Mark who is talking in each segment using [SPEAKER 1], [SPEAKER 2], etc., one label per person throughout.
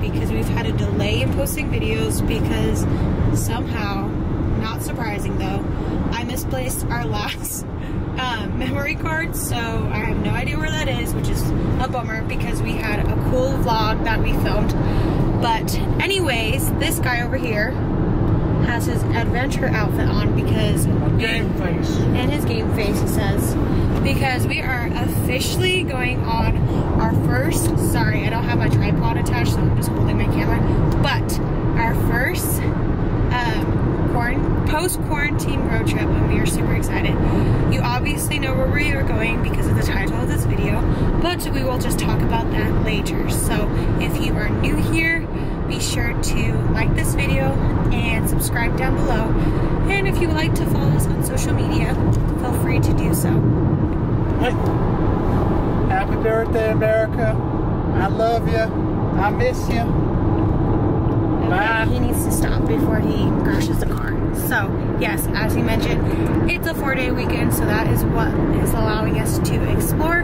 [SPEAKER 1] because we've had a delay in posting videos because somehow, not surprising though, I misplaced our last um, memory card so I have no idea where that is which is a bummer because we had a cool vlog that we filmed. But anyways, this guy over here has his adventure outfit on because
[SPEAKER 2] Game face.
[SPEAKER 1] and his game face, he says, because we are officially going on our first, sorry, I don't have my tripod attached, so I'm just holding my camera, but our first um, post-quarantine road trip, and we are super excited. You obviously know where we are going because of the title of this video, but we will just talk about that later. So if you are new here, be sure to like this video and subscribe down below. And if you would like to follow us on social media, feel free to do so.
[SPEAKER 2] Hey. Happy birthday, America. I love you. I miss you. Bye.
[SPEAKER 1] He needs to stop before he crashes the car. So, yes, as he mentioned, it's a four day weekend, so that is what is allowing us to explore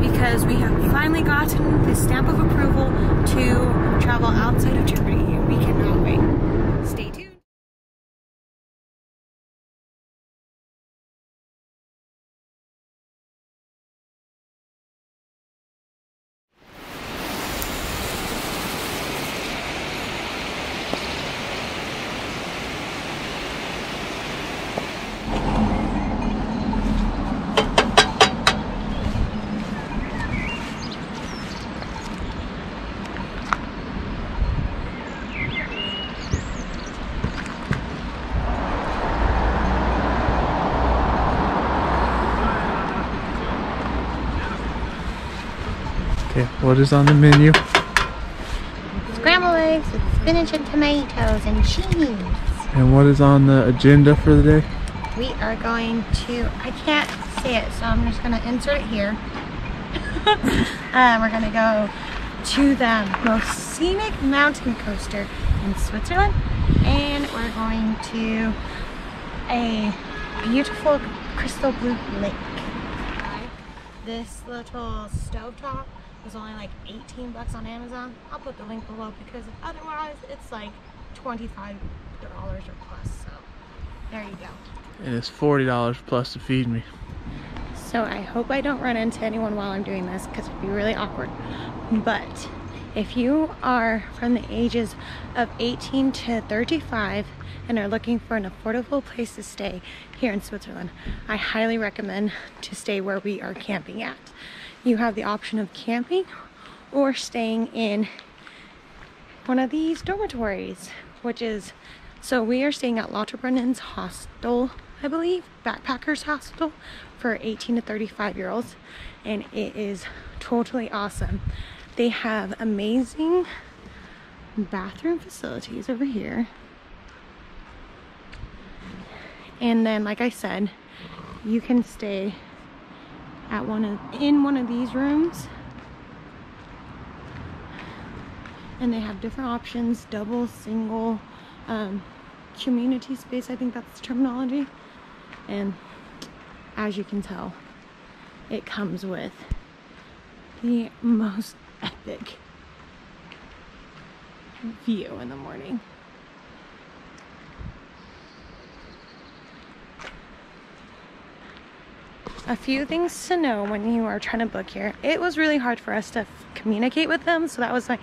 [SPEAKER 1] because we have finally gotten the stamp of approval to travel outside of Germany we cannot wait. Stay tuned.
[SPEAKER 2] Okay, what is on the menu?
[SPEAKER 3] Scrambled eggs with spinach and tomatoes and cheese.
[SPEAKER 2] And what is on the agenda for the day?
[SPEAKER 3] We are going to, I can't say it, so I'm just going to insert it here. uh, we're going to go to the most scenic mountain coaster in Switzerland. And we're going to a beautiful crystal blue lake. This little stovetop was only like 18 bucks on Amazon. I'll put the link below because otherwise it's like $25 or plus. So there you go.
[SPEAKER 2] And it's $40 plus to feed me.
[SPEAKER 1] So I hope I don't run into anyone while I'm doing this because it'd be really awkward. But if you are from the ages of 18 to 35 and are looking for an affordable place to stay here in Switzerland, I highly recommend to stay where we are camping at. You have the option of camping or staying in one of these dormitories, which is so we are staying at Lauterbrunnen's hostel, I believe, backpackers hostel for 18 to 35 year olds, and it is totally awesome. They have amazing bathroom facilities over here. And then like I said, you can stay at one of in one of these rooms. And they have different options double single um, community space i think that's the terminology. And as you can tell it comes with the most epic view in the morning a few things to know when you are trying to book here. It was really hard for us to communicate with them, so that was like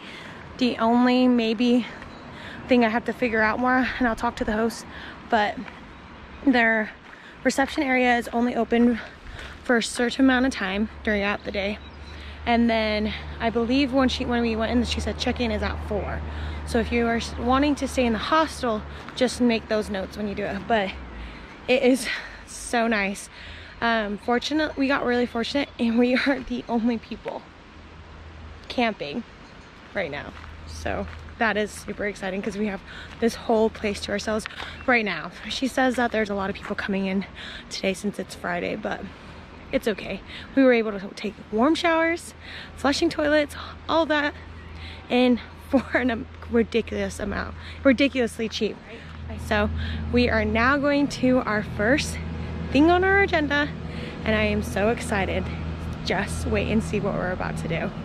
[SPEAKER 1] the only maybe thing I have to figure out more, and I'll talk to the host. But their reception area is only open for a certain amount of time throughout the day. And then I believe when she when we went in, she said check-in is at four. So if you are wanting to stay in the hostel, just make those notes when you do it. But it is so nice. Um, fortunate, we got really fortunate, and we are the only people camping right now. So that is super exciting because we have this whole place to ourselves right now. She says that there's a lot of people coming in today since it's Friday, but it's okay. We were able to take warm showers, flushing toilets, all that and for a ridiculous amount, ridiculously cheap. So we are now going to our first thing on our agenda and I am so excited. Just wait and see what we're about to do.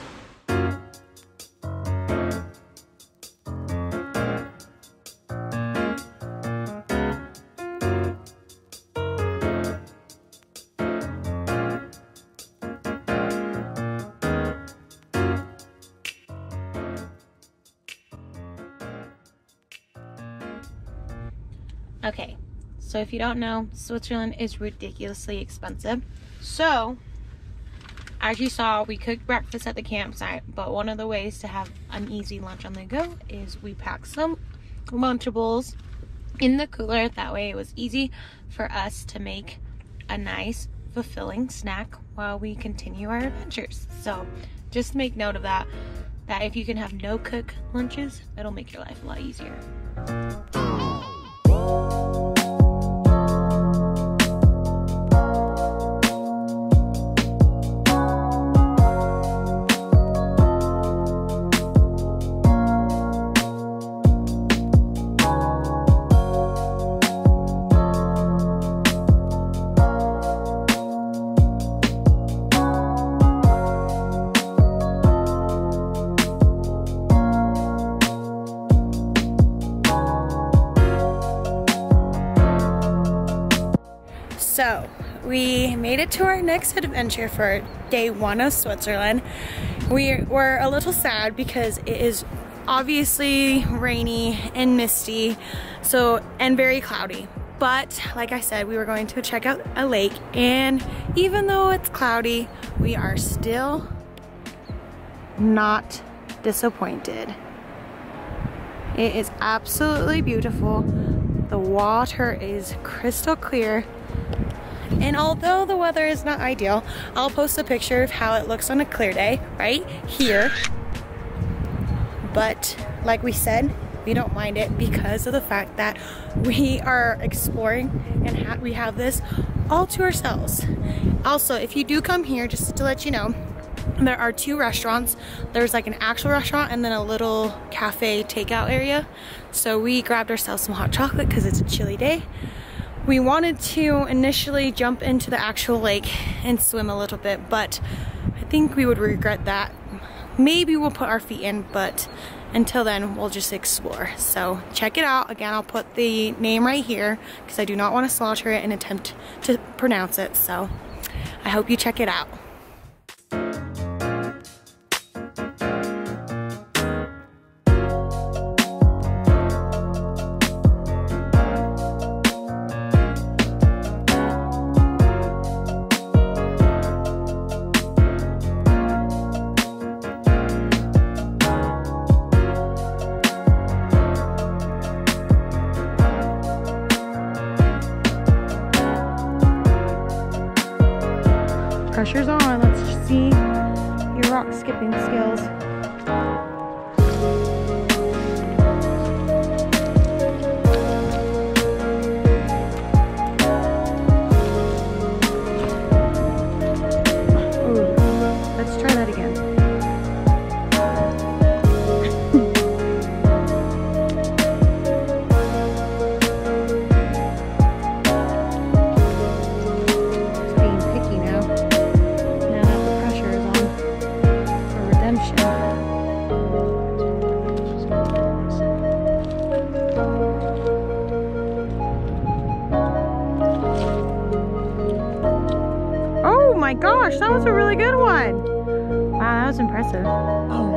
[SPEAKER 1] Okay, so if you don't know, Switzerland is ridiculously expensive. So, as you saw, we cooked breakfast at the campsite, but one of the ways to have an easy lunch on the go is we packed some Lunchables in the cooler. That way it was easy for us to make a nice, fulfilling snack while we continue our adventures. So just make note of that, that if you can have no cook lunches, it'll make your life a lot easier. To our next adventure for day one of Switzerland. We were a little sad because it is obviously rainy and misty so and very cloudy. But like I said we were going to check out a lake and even though it's cloudy we are still not disappointed. It is absolutely beautiful. The water is crystal clear and although the weather is not ideal, I'll post a picture of how it looks on a clear day right here. But like we said, we don't mind it because of the fact that we are exploring and ha we have this all to ourselves. Also, if you do come here, just to let you know, there are two restaurants. There's like an actual restaurant and then a little cafe takeout area. So we grabbed ourselves some hot chocolate because it's a chilly day. We wanted to initially jump into the actual lake and swim a little bit, but I think we would regret that. Maybe we'll put our feet in, but until then, we'll just explore. So check it out. Again, I'll put the name right here because I do not want to slaughter it and attempt to pronounce it. So I hope you check it out. Skipping skills. Oh my gosh, that was a really good one. Wow, that was impressive. Oh.